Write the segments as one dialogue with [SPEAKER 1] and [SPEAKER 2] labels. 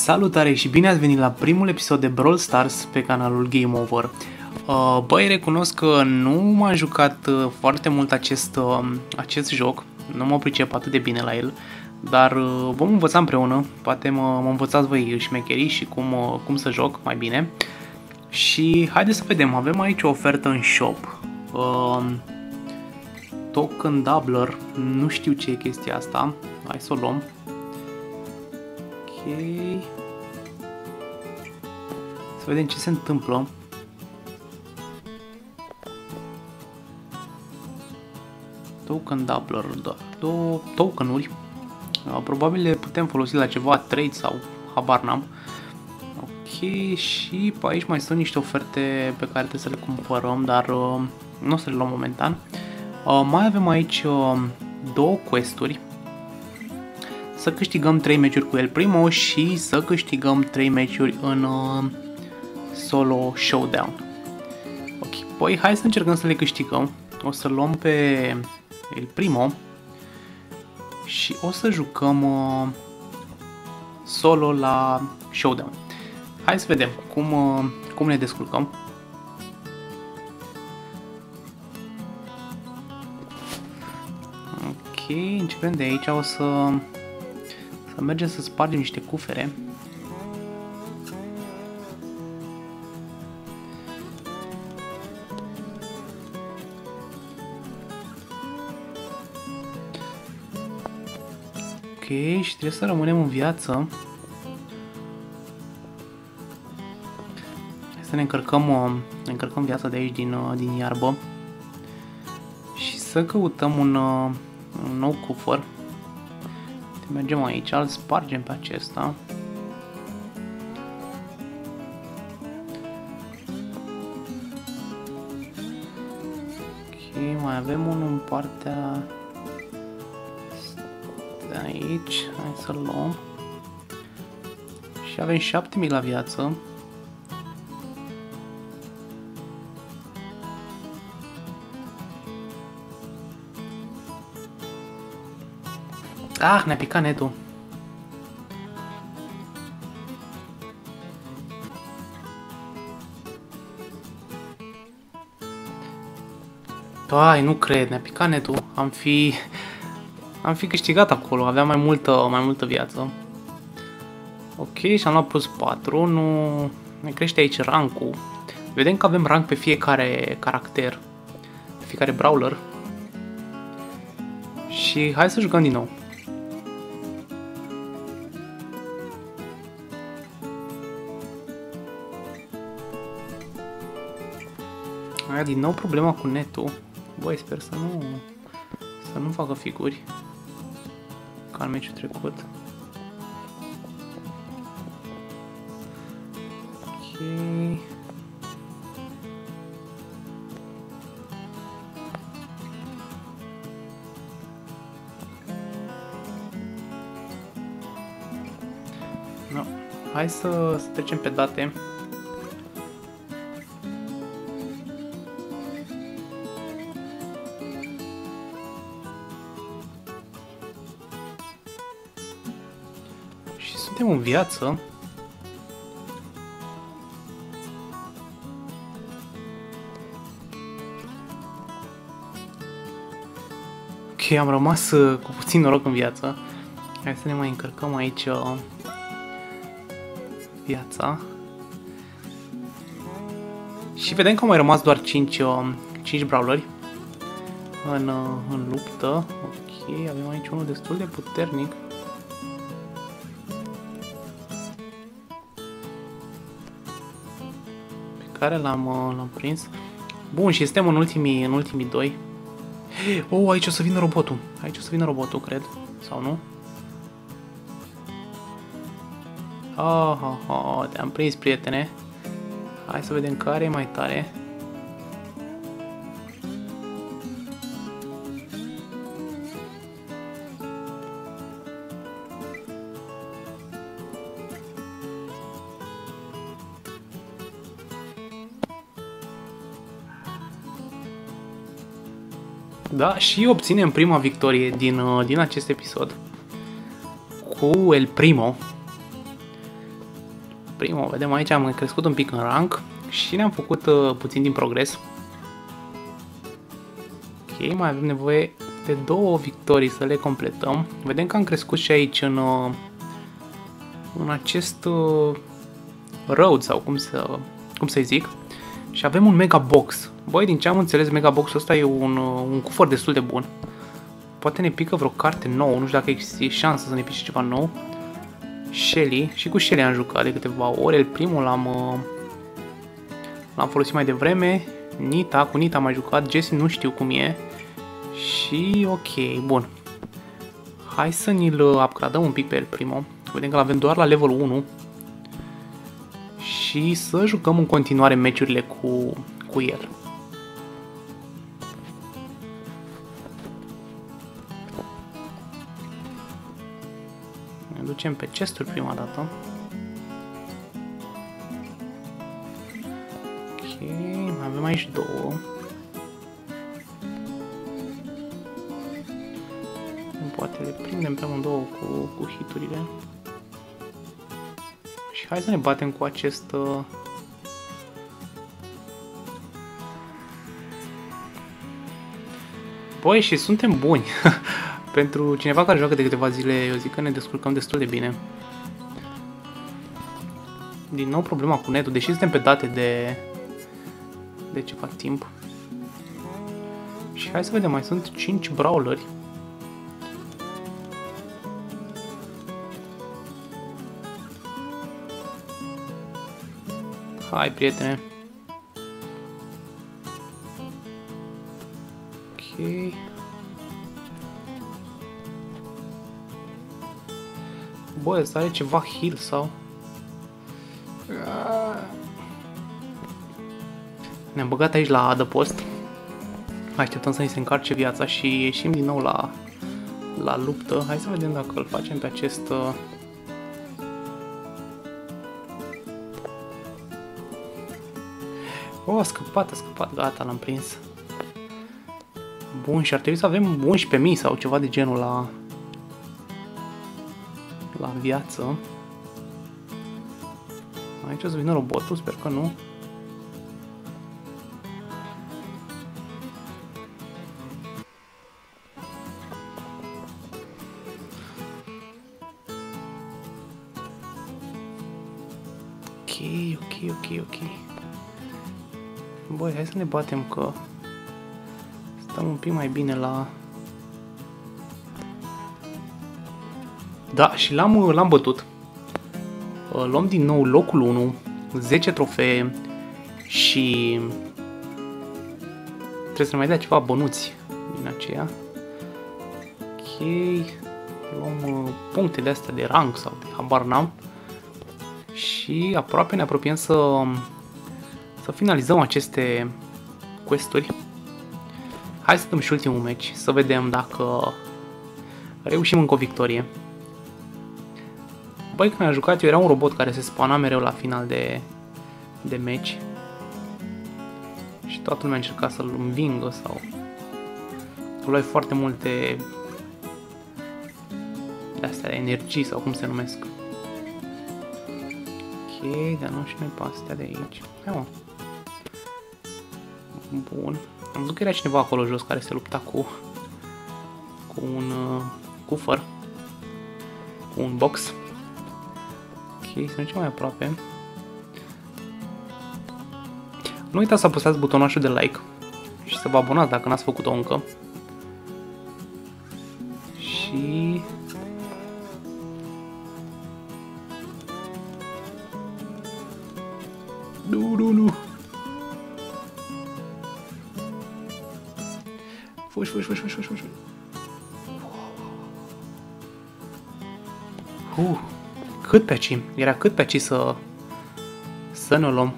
[SPEAKER 1] Salutare și bine ați venit la primul episod de Brawl Stars pe canalul Game Over. Uh, băi, recunosc că nu m-am jucat uh, foarte mult acest, uh, acest joc, nu mă pricep atât de bine la el, dar vom învăța împreună, poate mă, mă învățați voi șmecherii și cum, cum să joc mai bine. Și haideți să vedem, avem aici o ofertă în shop. Token Doubler, nu știu ce e chestia asta, hai să o luăm. Ok. Să vedem ce se întâmplă. Token doubler, da. Două tokenuri. Probabil le putem folosi la ceva trade sau habar n-am. Ok, și pe aici mai sunt niște oferte pe care trebuie să le cumpărăm, dar uh, nu o să le luăm momentan. Uh, mai avem aici uh, două questuri să câștigăm 3 meciuri cu El Primo și să câștigăm 3 meciuri în uh, solo showdown. Ok, păi hai să încercăm să le câștigăm. O să luăm pe El Primo și o să jucăm uh, solo la showdown. Hai să vedem cum, uh, cum ne descurcăm. Ok, începem de aici, o să să mergem să spargem niște cufere. Ok, și trebuie să rămânem în viață. Hai să ne încărcăm, uh, ne încărcăm viața de aici din, uh, din iarbă. Și să căutăm un, uh, un nou cufăr. Mergem aici, îl spargem pe acesta. Ok, mai avem unul în partea de aici. Hai să-l luăm. Și avem 7000 la viață. Ah, ne-a picat netul. Ai, nu cred, ne-a picat netul. Am fi... Am fi câștigat acolo, aveam mai multă, mai multă viață. Ok, și am luat plus 4, nu... Ne crește aici rankul. Vedem că avem rank pe fiecare caracter, pe fiecare brawler. Și hai să jucăm din nou. Aia din nou problema cu netul. Băi, sper să nu... Să nu facă figuri. Ca în meciul trecut. Ok. No. Hai să, să trecem pe date. Suntem în viață. Ok, am rămas uh, cu puțin noroc în viață. Hai să ne mai încărcăm aici uh, viața. Și vedem că au mai rămas doar 5, 5 uh, brawleri în, în luptă. Ok, avem aici unul destul de puternic. Care l-am uh, l-am prins. Bun, și suntem în ultimii, în ultimii doi. Oh, aici o să vină robotul. Aici o să vină robotul, cred. Sau nu? Oh, oh, oh, te-am prins, prietene. Hai să vedem care e mai tare. Da, și obținem prima victorie din, uh, din acest episod cu El Primo. primul, vedem aici am crescut un pic în rank și ne-am făcut uh, puțin din progres. Ok, mai avem nevoie de două victorii să le completăm. Vedem că am crescut și aici în, uh, în acest uh, road sau cum să, cum să zic. Și avem un mega box. Băi, din ce am înțeles, mega boxul ăsta e un, uh, un cufăr destul de bun. Poate ne pică vreo carte nouă, nu știu dacă există șansă să ne pice ceva nou. Shelly, și cu Shelly am jucat de câteva ori, el primul l-am uh, l-am folosit mai devreme, Nita, cu Nita am mai jucat, Jesse nu știu cum e și ok, bun. Hai să ni-l upgradăm un pic pe el primul, vedem că l-avem doar la level 1 și să jucăm în continuare meciurile cu, cu el. Ne ducem pe chesturi prima dată. Ok, mai avem aici două. Poate le prindem pe amândouă cu, cu hiturile. Și hai să ne batem cu acest... Uh... Băi, și suntem buni. Pentru cineva care joacă de câteva zile, eu zic că ne descurcăm destul de bine. Din nou problema cu netul, deși suntem pe date de, de ceva timp. Și hai să vedem, mai sunt 5 brawleri. Hai, prietene. Ok. Bă, ăsta are ceva heal sau? Ne-am băgat aici la adăpost. Așteptăm să ni se încarce viața și ieșim din nou la, la luptă. Hai să vedem dacă îl facem pe acest... Uh... Oh, a scăpat, a scăpat, gata, l-am prins. Bun, și ar trebui să avem 11.000 sau ceva de genul la, la viață. Aici o să vină robotul, sper că nu. Ok, ok, ok, ok. Băi, hai să ne batem că stăm un pic mai bine la Da, și l-am, l-am bătut. Luăm din nou locul 1, 10 trofee și trebuie să ne mai dea ceva bănuți din aceea. Ok, luăm uh, puncte de astea de rank sau de habar n-am și aproape ne apropiem să, să finalizăm aceste questuri. Hai să dăm și ultimul match, să vedem dacă reușim încă o victorie. Băi, când am jucat eu era un robot care se spana mereu la final de, de meci. Și toată lumea încerca să-l învingă sau... Luai foarte multe de astea, energii sau cum se numesc. Ok, dar nu și noi pe astea de aici. Hai mă. Bun. Am văzut că era cineva acolo jos care se lupta cu cu un uh, cufăr cu un box să mergem mai aproape. Nu uitați să apăsați butonul de like și să vă abonați dacă n-ați făcut-o încă. Și... Nu, nu, nu. Fugi, fugi, fugi, fugi, fugi, fugi. Uh cât pe aici, era cât pe aici să, să ne luăm.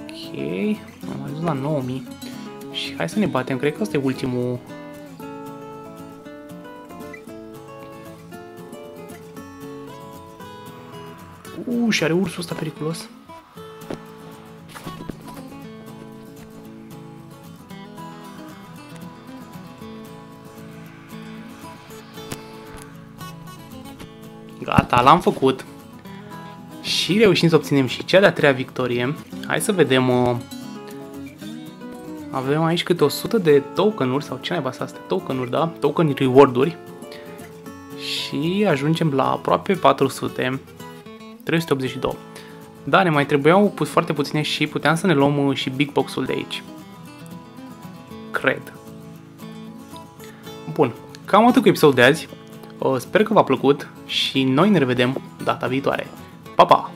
[SPEAKER 1] Ok, am mai ajuns la 9000 și hai să ne batem, cred că ăsta e ultimul Uuu, și are ursul ăsta periculos. Gata, l-am făcut. Și reușim să obținem și cea de-a treia victorie. Hai să vedem... Uh, avem aici câte 100 de tokenuri, sau ce naiba să astea, tokenuri, da? Token reward-uri. Și ajungem la aproape 400. 382. Da, ne mai trebuiau foarte puține și puteam să ne luăm uh, și Big Box-ul de aici. Cred. Bun, cam atât cu episodul de azi. Uh, sper că v-a plăcut și noi ne revedem data viitoare. Pa, pa!